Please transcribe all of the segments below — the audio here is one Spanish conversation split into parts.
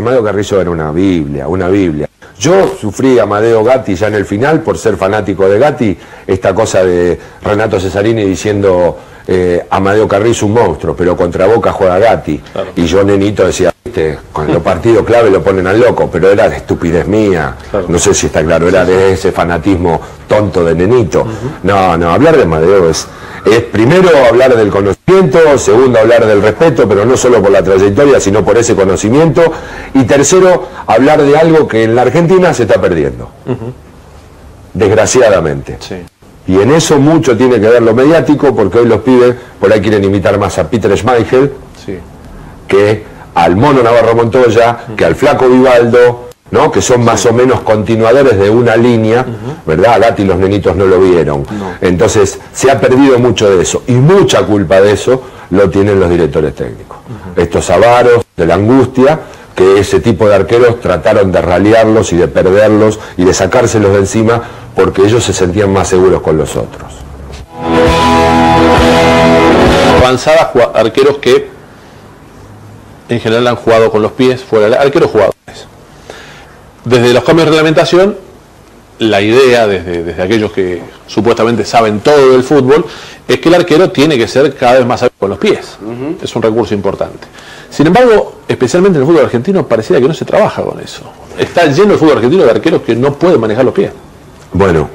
Amadeo Carrizo era una Biblia, una Biblia. Yo sufrí a Amadeo Gatti ya en el final por ser fanático de Gatti, esta cosa de Renato Cesarini diciendo eh, Amadeo Carrizo un monstruo, pero contra Boca juega Gatti. Y yo nenito decía, viste, con los partidos clave lo ponen al loco, pero era de estupidez mía. No sé si está claro, era de ese fanatismo tonto de nenito. No, no, hablar de Amadeo es, es primero hablar del conocimiento, segundo hablar del respeto, pero no solo por la trayectoria, sino por ese conocimiento. Y tercero, hablar de algo que en la Argentina se está perdiendo. Desgraciadamente. Y en eso mucho tiene que ver lo mediático, porque hoy los pibes por ahí quieren imitar más a Peter Schmeichel que al mono Navarro Montoya, que al flaco Vivaldo, ¿no? que son más o menos continuadores de una línea, ¿verdad? Gatti y los nenitos no lo vieron. Entonces se ha perdido mucho de eso, y mucha culpa de eso lo tienen los directores técnicos. Estos avaros de la angustia, que ese tipo de arqueros trataron de ralearlos y de perderlos y de sacárselos de encima porque ellos se sentían más seguros con los otros. Avanzadas arqueros que en general han jugado con los pies fuera, arqueros jugadores. Desde los cambios de reglamentación, la idea, desde, desde aquellos que supuestamente saben todo del fútbol, es que el arquero tiene que ser cada vez más hábil con los pies. Es un recurso importante. Sin embargo, especialmente en el fútbol argentino, pareciera que no se trabaja con eso. Está lleno el fútbol argentino de arqueros que no pueden manejar los pies. Bueno,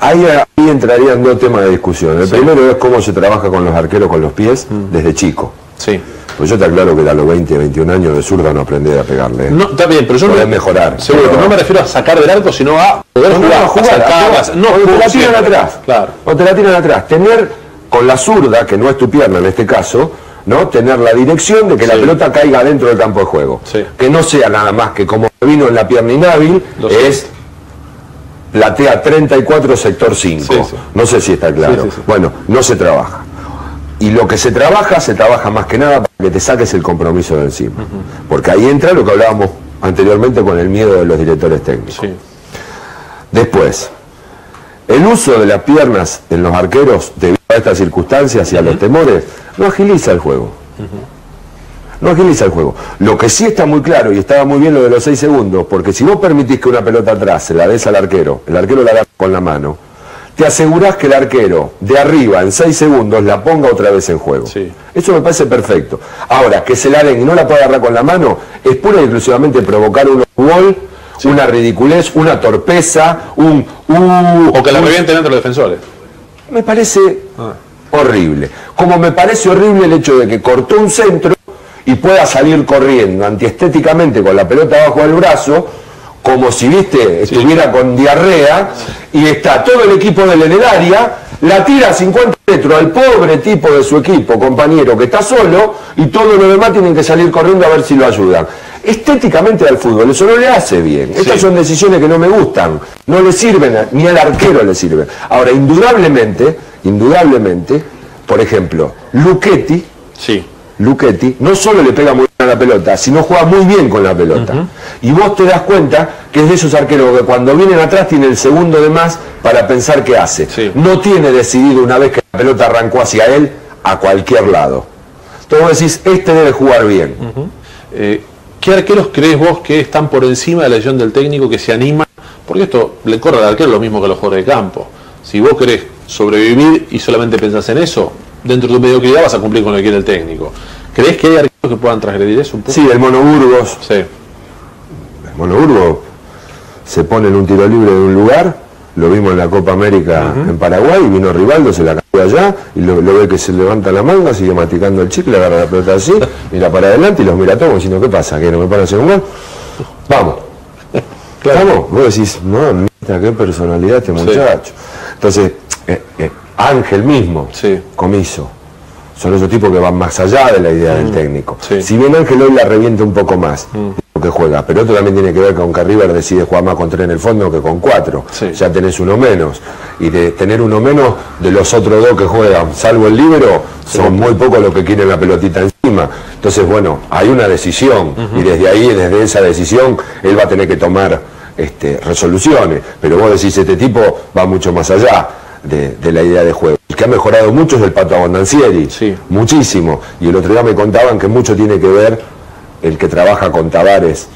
ahí, ahí entrarían dos temas de discusión. El primero es cómo se trabaja con los arqueros con los pies desde chico. Sí. Pues yo te aclaro que a los 20, 21 años de zurda no aprendí a pegarle. ¿eh? No, está bien, pero yo Podés no, mejorar. Seguro, Pero- no me refiero a sacar del arco, sino a poder No, jugar, no, jugar, a sacar, a a- jugar. no, O te la tiran atrás. Claro. O te la tiran atrás. Tener con la zurda, que no es tu pierna en este caso, ¿no? Tener la dirección de que la pelota caiga dentro del campo de juego. Sí. Que no sea nada más que como vino en la pierna inhábil, es platea 34 sector 5. Sí, sí. No sé si está claro. Bueno, no se trabaja. Y lo que se trabaja, se trabaja más que nada para que te saques el compromiso de encima. Porque ahí entra lo que hablábamos anteriormente con el miedo de los directores técnicos. Sí. Después, el uso de las piernas en los arqueros debido a estas circunstancias y a los temores no agiliza el juego. No agiliza el juego. Lo que sí está muy claro y estaba muy bien lo de los seis segundos, porque si vos permitís que una pelota atrás se la des al arquero, el arquero la agarra con la mano, te asegurás que el arquero de arriba en seis segundos la ponga otra vez en juego. Sí. Eso me parece perfecto. Ahora, que se la den y no la pueda agarrar con la mano, es pura y exclusivamente provocar un gol, una ridiculez, una torpeza, un... uh, O que la revienten entre los defensores. me parece horrible. Como me parece horrible el hecho de que cortó un centro y pueda salir corriendo antiestéticamente con la pelota abajo del brazo, como si, viste, estuviera con diarrea, y está todo el equipo de en el área, la tira a 50 metros al pobre tipo de su equipo, compañero, que está solo, y todos los demás tienen que salir corriendo a ver si lo ayudan. Estéticamente al fútbol, eso no le hace bien. Estas son decisiones que no me gustan, no le sirven, ni al arquero le sirven. Ahora, indudablemente, indudablemente, por ejemplo, Luchetti, Sí. Luchetti no solo le pega muy bien a la pelota, sino juega muy bien con la pelota. Y vos te das cuenta que es de esos arqueros que cuando vienen atrás tiene el segundo de más para pensar qué hace. Sí. No tiene decidido una vez que la pelota arrancó hacia él a cualquier lado. Entonces vos decís, este debe jugar bien. Eh, ¿Qué arqueros crees vos que están por encima de la decisión del técnico que se animan? Porque esto le corre al arquero lo mismo que a los jugadores de campo. Si vos querés sobrevivir y solamente pensás en eso, dentro de tu mediocridad vas a cumplir con lo que quiere el técnico. ¿Crees que hay arqueros que puedan transgredir eso un poco? Sí, el Mono Burgos, Sí. el Mono Burgos se pone en un tiro libre de un lugar, lo vimos en la Copa América en Paraguay, vino Rivaldo, se la cayó allá, y lo, lo ve que se levanta la manga, sigue masticando el chicle, agarra la pelota así, mira para adelante y los mira todos diciendo, ¿qué pasa? ¿Que no me para hacer un gol? Vamos. ¿Vamos? Vos decís, mamita, qué personalidad este muchacho. Entonces, eh, eh, Ángel mismo, Sí. comiso. Son esos tipos que van más allá de la idea del técnico. Sí. Si bien Ángel hoy la revienta un poco más de lo que juega, pero esto también tiene que ver con que River decide jugar más con tres en el fondo que con cuatro. Sí. Ya tenés uno menos. Y de tener uno menos de los otros dos que juegan, salvo el libero, son muy pocos los que quieren la pelotita encima. Entonces, bueno, hay una decisión. Y desde ahí, desde esa decisión, él va a tener que tomar este, resoluciones. Pero vos decís, este tipo va mucho más allá de, de la idea de juego. El que ha mejorado mucho es el Pato Abondancieri. Sí. Muchísimo. Y el otro día me contaban que mucho tiene que ver el que trabaja con Tavares,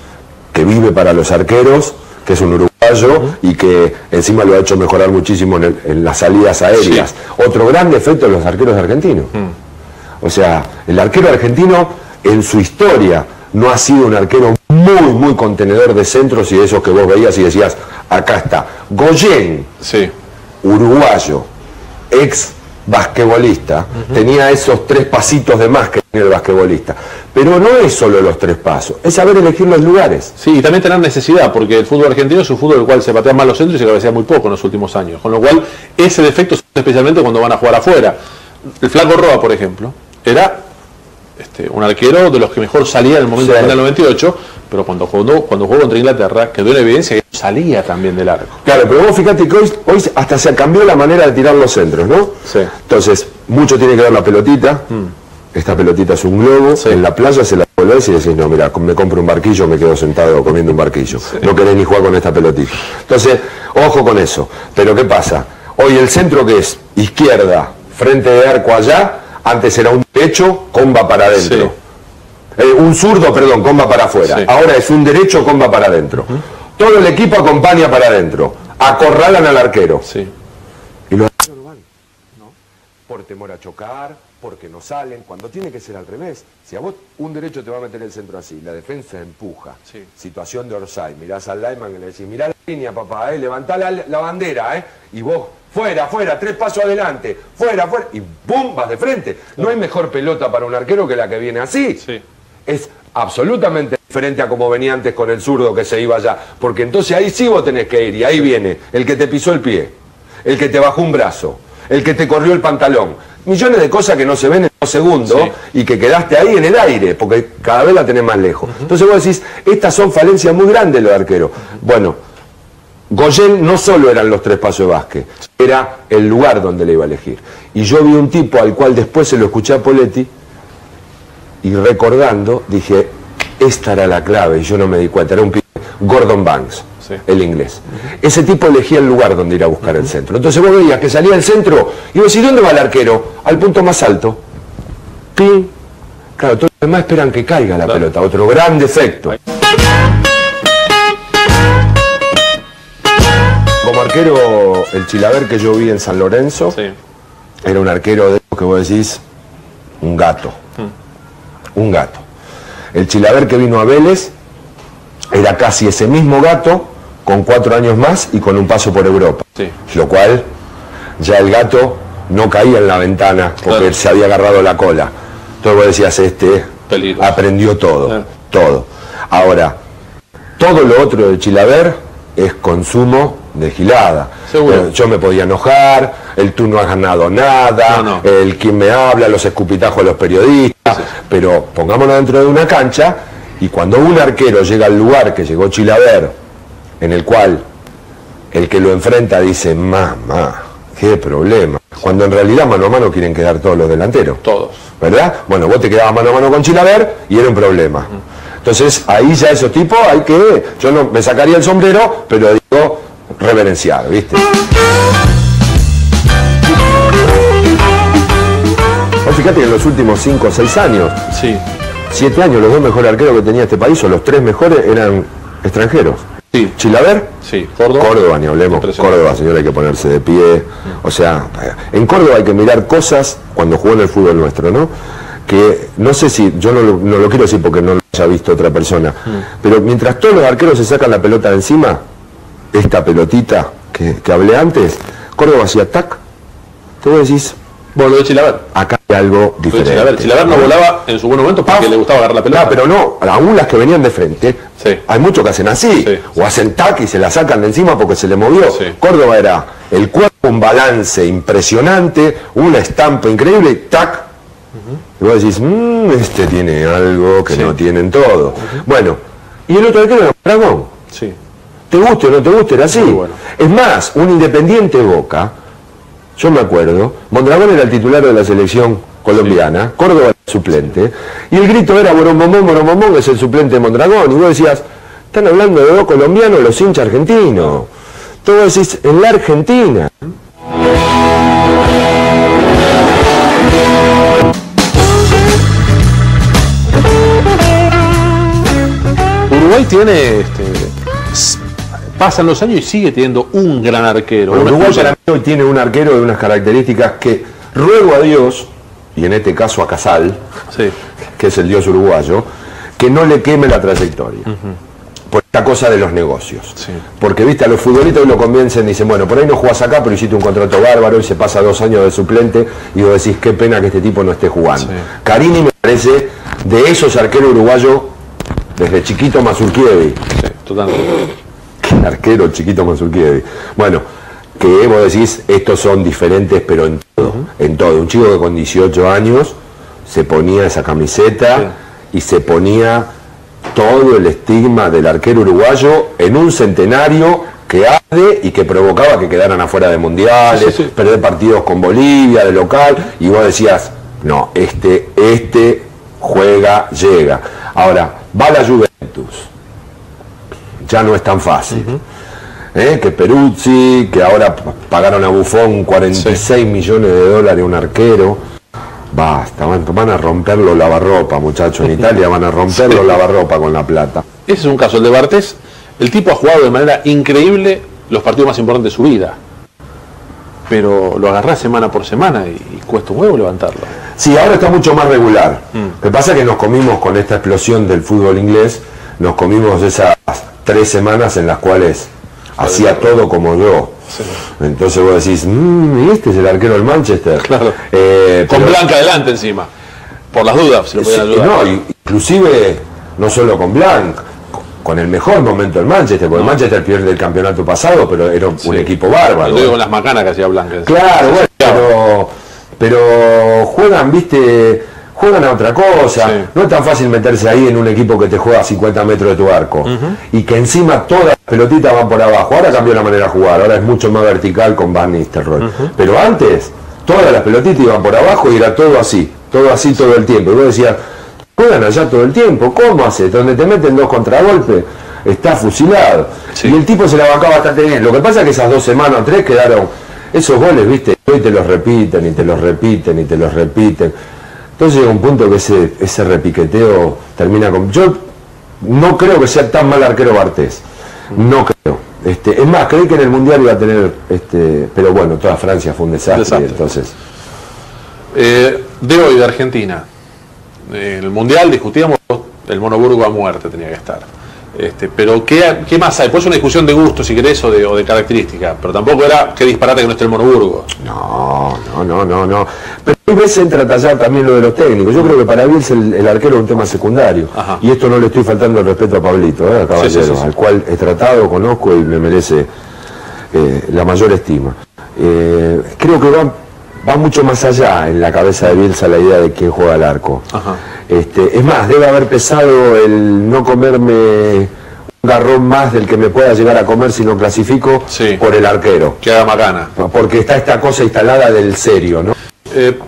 que vive para los arqueros, que es un uruguayo y que encima lo ha hecho mejorar muchísimo en, las salidas aéreas. Otro gran defecto de los arqueros argentinos. Mm. O sea, el arquero argentino en su historia no ha sido un arquero muy, muy contenedor de centros y de esos que vos veías y decías, acá está. Goyen, sí. Uruguayo, ex basquetbolista, tenía esos tres pasitos de más que tenía el basquetbolista. Pero no es solo los tres pasos, es saber elegir los lugares. Sí, y también tener necesidad, porque el fútbol argentino es un fútbol en el cual se patean mal los centros y se cabecea muy poco en los últimos años. Con lo cual, ese defecto especialmente cuando van a jugar afuera. El Flaco Roa, por ejemplo, era este, un arquero de los que mejor salía en el momento del 98, pero cuando jugó, cuando jugó contra Inglaterra quedó en evidencia que salía también del arco. Claro, pero vos fíjate que hoy, hasta se cambió la manera de tirar los centros, ¿no? Sí. Entonces, mucho tiene que ver la pelotita. Mm. Esta pelotita es un globo, en la playa se la volvés y decís, no, mira, me compro un barquillo, me quedo sentado comiendo un barquillo. No querés ni jugar con esta pelotita. Entonces, ojo con eso. Pero ¿qué pasa? Hoy el centro que es izquierda, frente de arco allá, antes era un derecho, comba para adentro. Eh, un zurdo, perdón, comba para afuera. Ahora es un derecho, comba para adentro. Todo el equipo acompaña para adentro. Acorralan al arquero. Sí. Y los arqueros no van. Por temor a chocar, porque no salen. Cuando tiene que ser al revés. Si a vos un derecho te va a meter el centro así, la defensa empuja. Situación de Orsay. Mirás al lineman y le decís, mirá la línea, papá, eh, levantá la, la bandera, eh. Y vos fuera, fuera, tres pasos adelante, fuera, fuera, y ¡bum! vas de frente. No hay mejor pelota para un arquero que la que viene así. Sí. Es absolutamente diferente a como venía antes con el zurdo que se iba allá. Porque entonces ahí sí vos tenés que ir, y ahí viene el que te pisó el pie, el que te bajó un brazo, el que te corrió el pantalón. Millones de cosas que no se ven en dos segundos y que quedaste ahí en el aire, porque cada vez la tenés más lejos. Entonces vos decís, estas son falencias muy grandes los arqueros. Bueno, Goyen no solo eran los tres pasos de básquet, era el lugar donde le iba a elegir. Y yo vi un tipo al cual después se lo escuché a Poletti y recordando dije, esta era la clave y yo no me di cuenta, era un Gordon Banks, el inglés. Ese tipo elegía el lugar donde ir a buscar el centro. Entonces vos veías que salía el centro y vos decís, ¿dónde va el arquero? Al punto más alto. Pin. Claro, todos los demás esperan que caiga la pelota, otro gran defecto. Como arquero, el Chilaver que yo vi en San Lorenzo, era un arquero de que vos decís, un gato. Un gato. El Chilaver que vino a Vélez era casi ese mismo gato, con cuatro años más y con un paso por Europa. Lo cual, ya el gato no caía en la ventana porque se había agarrado la cola. Entonces vos decías, este aprendió todo, todo. Ahora, todo lo otro de Chilaver es consumo de gilada. Seguro. yo me podía enojar, el tú no has ganado nada, el quien me habla, los escupitajos de los periodistas, pero pongámonos dentro de una cancha y cuando un arquero llega al lugar que llegó Chilaver, en el cual el que lo enfrenta dice, mamá, qué problema. Cuando en realidad mano a mano quieren quedar todos los delanteros. Todos. ¿Verdad? Bueno, vos te quedabas mano a mano con Chilaver y era un problema. Entonces ahí ya esos tipos hay que, yo no me sacaría el sombrero, pero digo reverenciar, ¿viste? fíjate que en los últimos 5 o 6 años, sí. 7 años, los dos mejores arqueros que tenía este país, o los tres mejores, eran extranjeros. Sí. ¿Chilaver? Sí. ¿Córdoba? Córdoba, ni hablemos. Córdoba, señor, hay que ponerse de pie. O sea, en Córdoba hay que mirar cosas cuando jugó en el fútbol nuestro, ¿no? que no sé si, yo no lo, quiero decir porque no lo haya visto otra persona, mm. pero mientras todos los arqueros se sacan la pelota de encima, esta pelotita que, hablé antes, Córdoba hacía tac, te voy a decir, bueno, de Chilaver. Acá hay algo diferente. Chilaver. Chilaver no volaba en su buen momento porque le gustaba agarrar la pelota. No, pero no, aún las que venían de frente, hay muchos que hacen así, o hacen tac y se la sacan de encima porque se le movió. Córdoba era el cuerpo, un balance impresionante, una estampa increíble, tac, y vos decís, mmm, este tiene algo que no tienen todos. Bueno, y el otro era Dragón. Sí. Te guste o no te guste, era así. Es más, un Independiente Boca, yo me acuerdo, Mondragón era el titular de la selección colombiana, Córdoba era el suplente, y el grito era Borombomón, Borombomón es el suplente de Mondragón, y vos decías, están hablando de dos colombianos, los hinchas argentinos. Todo decís, en la Argentina. Uruguay tiene, este, pasan los años y sigue teniendo un gran arquero. Uruguay hoy tiene un arquero de unas características que ruego a Dios, y en este caso a Casal, que es el dios uruguayo, que no le queme la trayectoria. Por esta cosa de los negocios. Porque, viste, a los futbolistas hoy lo convencen, y dicen, bueno, por ahí no jugás acá, pero hiciste un contrato bárbaro y se pasa dos años de suplente y vos decís, qué pena que este tipo no esté jugando. Carini me parece de esos arqueros uruguayos desde chiquito Mazurkiewicz. Sí, totalmente. Arquero chiquito Mazurkiewicz. Bueno, que vos decís, estos son diferentes, pero en todo. En todo. Un chico que con 18 años se ponía esa camiseta y se ponía todo el estigma del arquero uruguayo en un centenario que arde y que provocaba que quedaran afuera de mundiales, perder partidos con Bolivia, de local, y vos decías, no, este, este juega, llega. Ahora, va la Juventus. Ya no es tan fácil. ¿Eh? Que Peruzzi, que ahora pagaron a Bufón 46 millones de dólares un arquero. Basta, van, a romperlo lavarropa, muchachos. En Italia van a romperlo lavarropa con la plata. Ese es un caso, el de Bartés. El tipo ha jugado de manera increíble los partidos más importantes de su vida. Pero lo agarrás semana por semana y, cuesta un huevo levantarlo. Sí, ahora está mucho más regular. Mm. Lo que pasa es que nos comimos con esta explosión del fútbol inglés, nos comimos esas tres semanas en las cuales hacía todo como yo. Entonces vos decís, mmm, este es el arquero del Manchester. Claro. Eh, con Blanca adelante encima. Por las dudas, si lo ayudar. No, inclusive, no solo con Blanc, con el mejor momento del Manchester, porque el Manchester pierde el campeonato pasado, pero era un equipo bárbaro. Digo con las macanas que hacía Blanc. Claro, bueno, pero, pero juegan, viste juegan a otra cosa. No es tan fácil meterse ahí en un equipo que te juega a 50 metros de tu arco. Y que encima todas las pelotitas van por abajo. Ahora cambió la manera de jugar, ahora es mucho más vertical con Van Nistelrooy. Pero antes, todas las pelotitas iban por abajo y era todo así, todo así todo el tiempo. Y vos decías, juegan allá todo el tiempo, ¿cómo hace? Donde te meten dos contragolpes, está fusilado. Y el tipo se la bancaba bastante bien. Lo que pasa es que esas dos semanas o tres quedaron esos goles, viste, hoy te los repiten y te los repiten y te los repiten entonces llega un punto que ese, ese repiqueteo termina con... Yo no creo que sea tan mal arquero Bartés. No creo. Este, es más, creí que en el Mundial iba a tener... Este, pero bueno, toda Francia fue un desastre. Entonces... Eh, de hoy, de Argentina. En el Mundial discutíamos el Monoburgo a muerte tenía que estar. Este, pero ¿qué, ¿qué, más hay? Pues una discusión de gusto, si querés, o de, o de características. Pero tampoco era qué disparate que no esté el Monoburgo. No, no, no, no, no. Pero a veces entra a tallar también lo de los técnicos. Yo creo que para mí el, el arquero es un tema secundario. Y esto no le estoy faltando el respeto a Pablito, ¿eh? caballero, al cual he tratado, conozco y me merece eh, la mayor estima. Eh, creo que va, va mucho más allá en la cabeza de Bielsa la idea de quién juega al arco. Ajá. Este, es más, debe haber pesado el no comerme un garrón más del que me pueda llegar a comer si no clasifico por el arquero. Que haga macana. Porque está esta cosa instalada del serio, ¿no? Eh,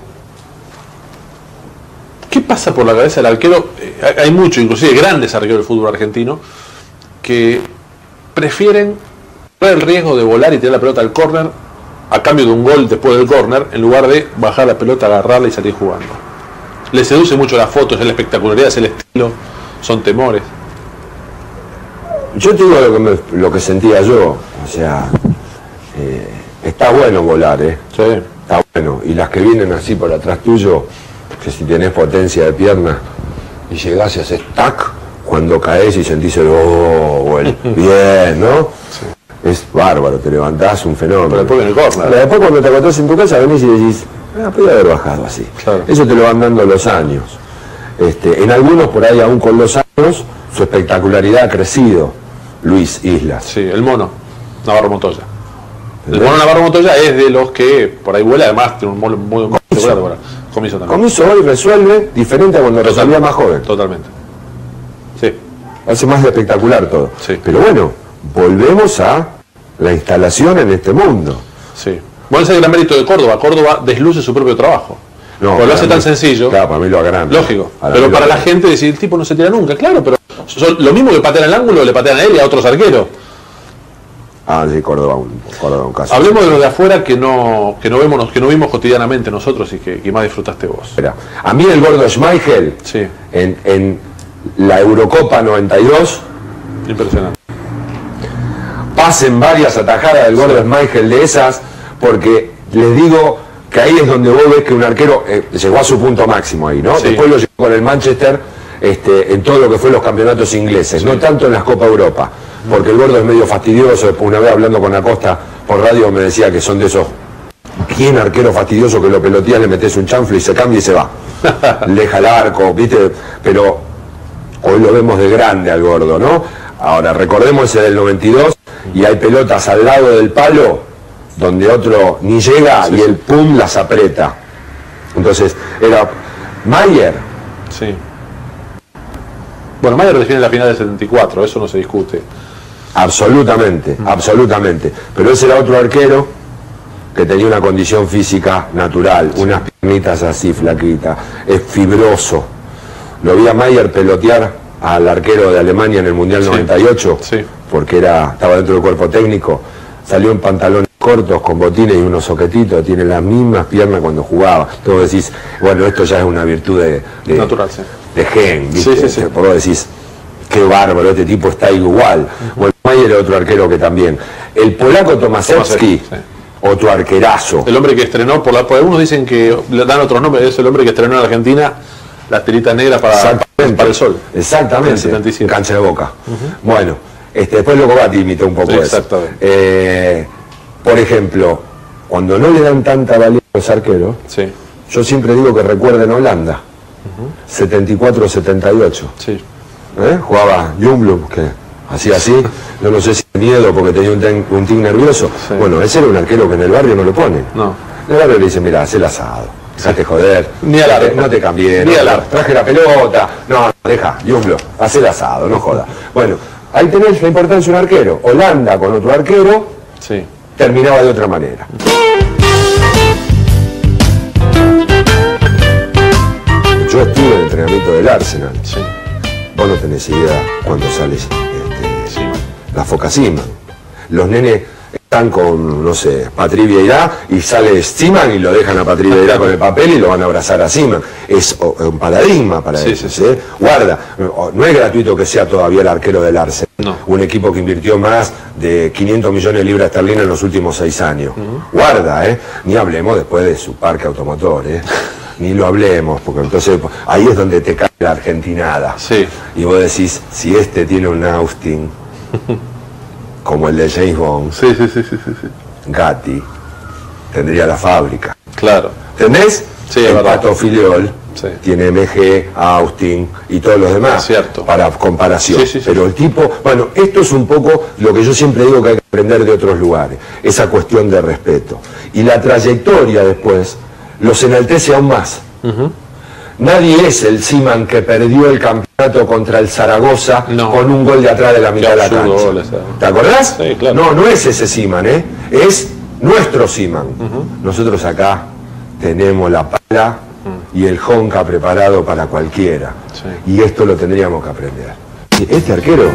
¿Qué pasa por la cabeza del arquero? Eh, hay muchos, inclusive grandes arqueros del fútbol argentino, que prefieren correr el riesgo de volar y tirar la pelota al córner a cambio de un gol después del córner, en lugar de bajar la pelota, agarrarla y salir jugando. Le seduce mucho las fotos, es la espectacularidad, es el estilo, son temores. Yo te digo lo que, lo que sentía yo, o sea, eh, está bueno volar, ¿eh? Sí. Está bueno. Y las que vienen así por atrás tuyo, que si tenés potencia de pierna y llegás y haces tac, cuando caes y sentís el oh, bueno, bien, ¿no? Es bárbaro, te levantás un fenómeno. Pero después viene el corner. Después cuando te acostás en tu casa venís y decís, Ah, podría haber bajado así. Eso te lo van dando los años. Este, en algunos por ahí aún con los años su espectacularidad ha crecido. Luis Islas. Sí, el mono, Navarro Montoya. El mono Navarro Montoya es de los que por ahí vuela, además tiene un mono muy. Comiso también. Comiso hoy resuelve diferente a cuando resolvía más joven. Totalmente. Sí. Hace más espectacular todo. Sí. Pero bueno, volvemos a la instalación en este mundo. Sí. Bueno, ese es el gran mérito de Córdoba. Córdoba desluce su propio trabajo. No, lo hace tan sencillo. Claro, para mí lo agranda. Lógico. pero para la gente decir, el tipo no se tira nunca, claro, pero lo mismo que patean el ángulo, le patean a él y a otros arqueros. Ah, sí, Córdoba, un, Córdoba, un caso. Hablemos de lo de afuera que no, que no vemos, que no vimos cotidianamente nosotros y que, más disfrutaste vos. a mí el gordo Schmeichel, sí. en, en la Eurocopa 92, Impresionante. Pasen varias atajadas del gordo Schmeichel de esas, porque les digo que ahí es donde vos ves que un arquero eh, llegó a su punto máximo ahí, ¿no? Sí. Después lo llevó con el Manchester este, en todo lo que fue los campeonatos ingleses, no tanto en las Copa Europa, porque el gordo es medio fastidioso, una vez hablando con Acosta por radio me decía que son de esos ¿Quién arquero fastidioso que lo peloteas, le metes un chanfle y se cambia y se va? le deja el arco, ¿viste? Pero hoy lo vemos de grande al gordo, ¿no? Ahora, recordemos ese del 92 y hay pelotas al lado del palo donde otro ni llega y el pum las aprieta. Entonces, era Mayer, Sí. Bueno, Mayer define la final del 74, eso no se discute. Absolutamente, absolutamente. Pero ese era otro arquero que tenía una condición física natural, unas piernitas así flaquitas, es fibroso. Lo vi a Mayer pelotear al arquero de Alemania en el Mundial Sí. 98, Sí. porque era, estaba dentro del cuerpo técnico, salió en pantalones cortos, con botines y unos soquetitos, tiene las mismas piernas cuando jugaba. Entonces decís, bueno, esto ya es una virtud de, de- Natural, de gen, ¿viste? Por vos decís, qué bárbaro, este tipo está igual. Bueno, Mayer era otro arquero que también. El polaco Tomasewski, Tomasewski, sí. otro arquerazo. El hombre que estrenó, por, la, por algunos dicen que le dan otros nombres, es el hombre que estrenó en Argentina las tiritas negras para, el sol. Exactamente. En el 77. Cancha de boca. Bueno, este, después Locobati imitó un poco eso. Exactamente. Eh, por ejemplo, cuando no le dan tanta valía a los arqueros, Sí, yo siempre digo que recuerden Holanda. 74-78. sí. ¿Eh? Jugaba Jungblum, que hacía así, yo no sé si miedo porque tenía un, ten- un tic nervioso. Sí. Bueno, ese era un arquero que en el barrio no lo pone. No. En el barrio le dicen, mira, haz el asado, dejate joder. Ni al no te- arco. No te cambié, Ni no, al arco. traje la pelota. No, deja, Jungblum, haz el asado, no joda. Bueno, ahí tenés la importancia de un arquero. Holanda con otro arquero Sí. terminaba de otra manera. Yo estuve en el entrenamiento del Arsenal. Sí. Vos no tenés idea cuando sales este, Sí. la. Los nenes están con, no sé, Patri Vieira y sale Siman y lo dejan a Patri Vieira con el papel y lo van a abrazar a Siman. Es un paradigma para Sí, ellos. sí. ¿eh? Guarda, no es gratuito que sea todavía el arquero del Arsenal. No. Un equipo que invirtió más de 500 millones de libras esterlinas en los últimos seis años. Guarda, ¿eh? Ni hablemos después de su parque automotor, ¿eh? Ni lo hablemos, porque entonces ahí es donde te cae la argentinada. Sí. Y vos decís, si este tiene un Austin, como el de James Bond, Sí, sí, sí, sí, sí, sí. Gatti, tendría la fábrica. Claro. ¿Entendés? Sí, el. Pato Filiol Sí. tiene MG, Austin y todos los demás. Cierto. Para comparación. Sí, sí, sí. Pero el tipo, bueno, esto es un poco lo que yo siempre digo que hay que aprender de otros lugares, esa cuestión de respeto. Y la trayectoria después los enaltece aún más. Nadie es el Siman que perdió el campeonato contra el Zaragoza No. con un gol de atrás de la mitad de la cancha. ¿Te acordás? Sí, claro. No, no es ese Siman, ¿eh? Es nuestro Siman. Nosotros acá tenemos la pala y el honka preparado para cualquiera. Sí. Y esto lo tendríamos que aprender. Este arquero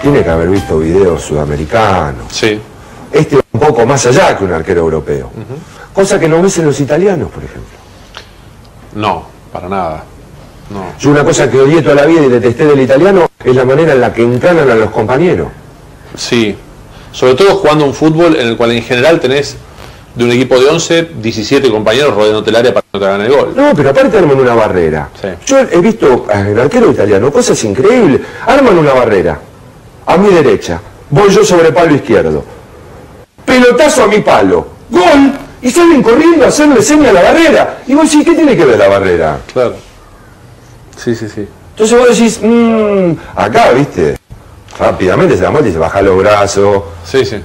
tiene que haber visto videos sudamericanos. Sí. Este un poco más allá que un arquero europeo. Cosa que no ves en los italianos, por ejemplo. No, para nada. No. Yo una cosa que odié toda la vida y detesté del italiano es la manera en la que encanan a los compañeros. Sí. Sobre todo jugando un fútbol en el cual en general tenés de un equipo de 11, 17 compañeros rodeándote el área para que no te hagan el gol. No, pero aparte arman una barrera. Sí. Yo he visto al arquero italiano cosas increíbles. Arman una barrera. A mi derecha. Voy yo sobre palo izquierdo. Pelotazo a mi palo. Gol. Y salen corriendo a hacerle seña a la barrera. Y vos decís, ¿qué tiene que ver la barrera? Claro. Sí, sí, sí. Entonces vos decís, mmm, acá, viste, rápidamente se da vuelta y se baja los brazos. Sí, sí.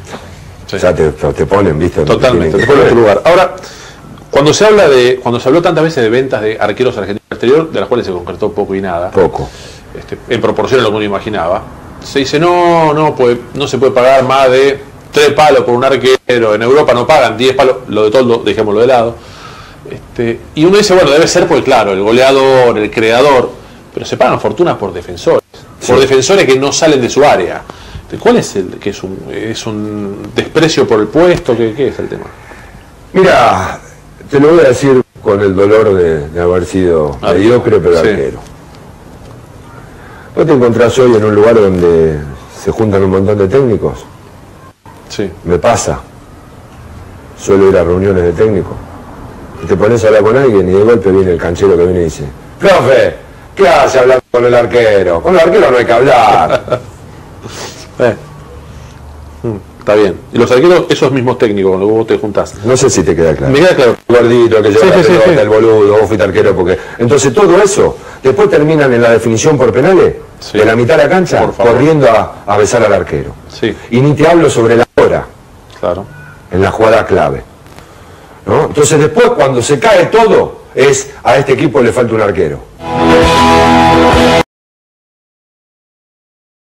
Sí. Ya te, te ponen, viste. Totalmente, te que pone en tu lugar. Ahora, cuando se habla de, cuando se habló tantas veces de ventas de arqueros argentinos al exterior, de las cuales se concretó poco y nada, Poco. este, en proporción a lo que uno imaginaba, se dice no, no, puede, no se puede pagar más de tres palos por un arquero, en Europa no pagan 10 palos, lo de todo, dejémoslo de lado. Este, y uno dice, bueno, debe ser porque claro, el goleador, el creador, pero se pagan fortunas por defensores, por defensores que no salen de su área. ¿Cuál es el que es un, es un desprecio por el puesto? ¿Qué, qué es el tema? Mira, te lo voy a decir con el dolor de, de haber sido Ah, mediocre pero sí. arquero. Vos te encontrás hoy en un lugar donde se juntan un montón de técnicos. Sí. Me pasa. Suelo ir a reuniones de técnicos. Y te pones a hablar con alguien y de golpe viene el canchero que viene y dice, profe, ¿qué hace hablar con el arquero? Con el arquero no hay que hablar. Eh. Mm, Está bien. Y los arqueros, esos mismos técnicos, cuando vos te juntás. No sé si te queda claro. Me queda claro. El gordito, el que lleva Sí, la sí, pelota, sí. el boludo, vos fuiste arquero porque. Entonces todo eso, después terminan en la definición por penales, de la mitad de la cancha, corriendo a, a besar al arquero. Sí, Y ni te hablo sobre la hora, claro. en la jugada clave. ¿no? Entonces después cuando se cae todo, es a este equipo le falta un arquero.